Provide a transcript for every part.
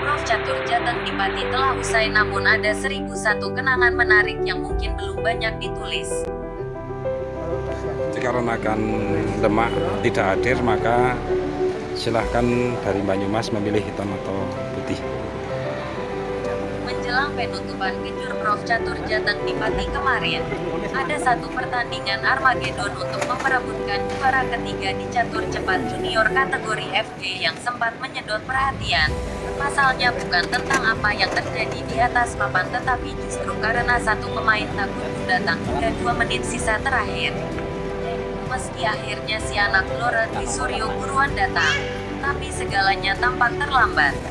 Prof Catur Jateng di Pati telah usai namun ada seribu satu kenangan menarik yang mungkin belum banyak ditulis. Dikarenakan Demak tidak hadir maka silahkan dari Banyumas memilih hitam atau putih. Penutupan kejur Prof Catur Jateng di Pati kemarin, ada satu pertandingan Armageddon untuk memperebutkan juara ketiga di catur cepat junior kategori FG yang sempat menyedot perhatian. Pasalnya bukan tentang apa yang terjadi di atas papan tetapi justru karena satu pemain tak kunjung datang hingga dua menit sisa terakhir. Meski akhirnya si anak Lora Dwi Suryo buruan datang, tapi segalanya tampak terlambat.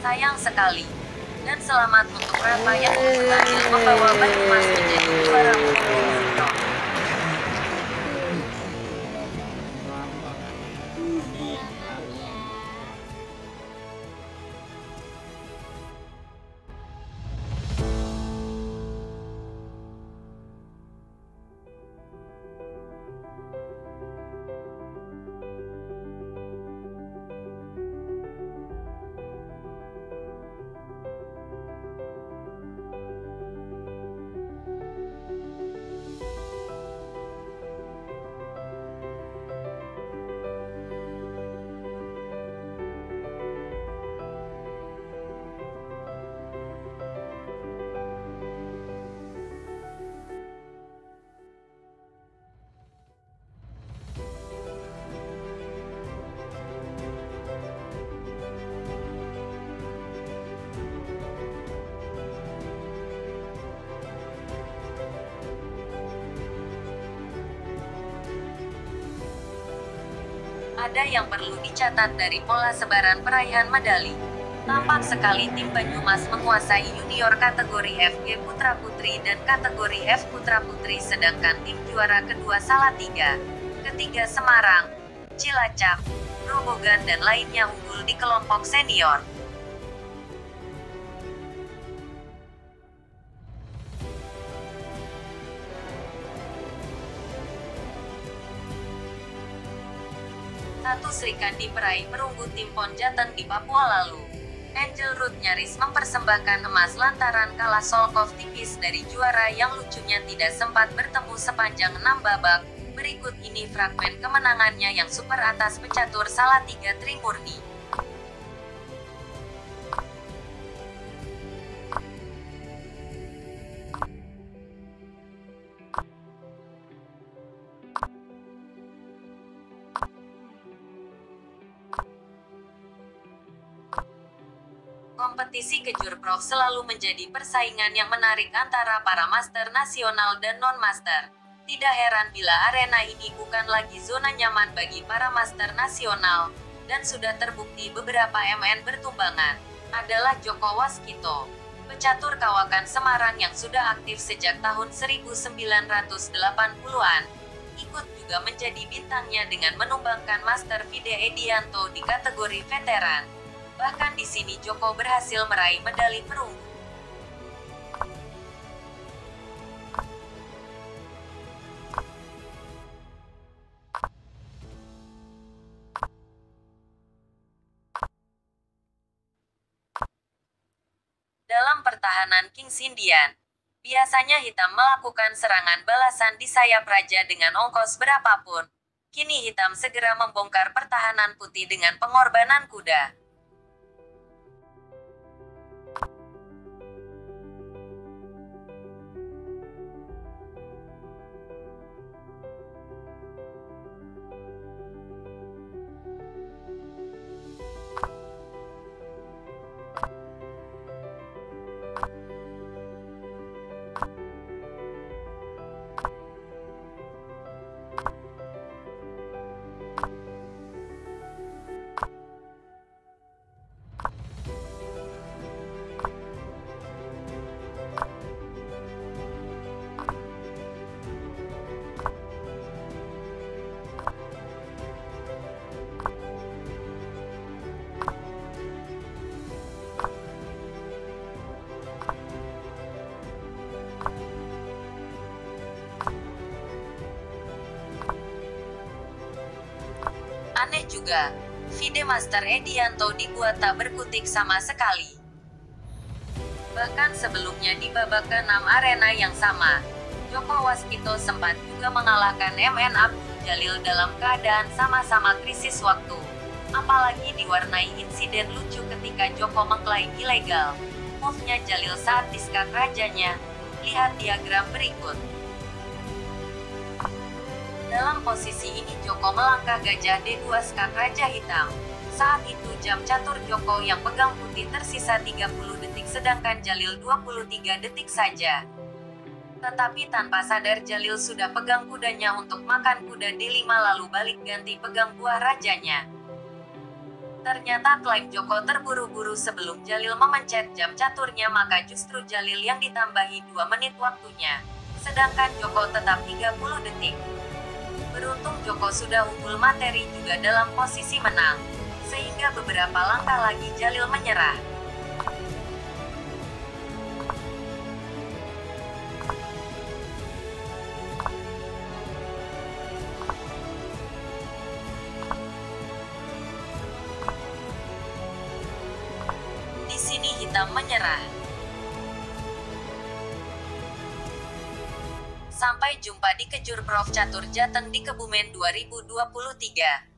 Sayang sekali. Dan selamat untuk Rafa yang berhasil membawa Banyumas menjadi juara Ada yang perlu dicatat dari pola sebaran peraihan medali. Tampak sekali tim Banyumas menguasai junior kategori FG Putra Putri dan kategori F Putra Putri sedangkan tim juara kedua Salatiga, ketiga Semarang, Cilacap, Grobogan dan lainnya unggul di kelompok senior. Satu Srikandi peraih perunggu tim PON Jateng di Papua lalu. Angel Root nyaris mempersembahkan emas lantaran kalah Solkov tipis dari juara yang lucunya tidak sempat bertemu sepanjang enam babak. Berikut ini fragmen kemenangannya yang super atas pecatur Salatiga Trimurni. Kompetisi kejur prof selalu menjadi persaingan yang menarik antara para master nasional dan non-master. Tidak heran bila arena ini bukan lagi zona nyaman bagi para master nasional, dan sudah terbukti beberapa MN bertumbangan. Adalah Joko Waskito, pecatur kawakan Semarang yang sudah aktif sejak tahun 1980-an. Ikut juga menjadi bintangnya dengan menumbangkan Master Vide Edianto di kategori veteran. Bahkan di sini Joko berhasil meraih medali perunggu. Dalam pertahanan King Sindian, biasanya hitam melakukan serangan balasan di sayap raja dengan ongkos berapapun. Kini hitam segera membongkar pertahanan putih dengan pengorbanan kuda. Juga, Vide Master Edianto dibuat tak berkutik sama sekali. Bahkan sebelumnya di babak ke-6 arena yang sama, Joko Waskito sempat juga mengalahkan MN Abdul Jalil dalam keadaan sama-sama krisis waktu. Apalagi diwarnai insiden lucu ketika Joko mengklaim ilegal. Move-nya Jalil saat diskat rajanya. Lihat diagram berikut. Dalam posisi ini Joko melangkah gajah D2 skat Raja Hitam. Saat itu jam catur Joko yang pegang putih tersisa 30 detik sedangkan Jalil 23 detik saja. Tetapi tanpa sadar Jalil sudah pegang kudanya untuk makan kuda D5 lalu balik ganti pegang buah rajanya. Ternyata klaim Joko terburu-buru sebelum Jalil memencet jam caturnya maka justru Jalil yang ditambahi 2 menit waktunya. Sedangkan Joko tetap 30 detik. Beruntung Joko sudah unggul materi juga dalam posisi menang. Sehingga beberapa langkah lagi Jalil menyerah. Di sini hitam menyerah. Sampai jumpa di Kejur Prof Catur Jateng di Kebumen 2023.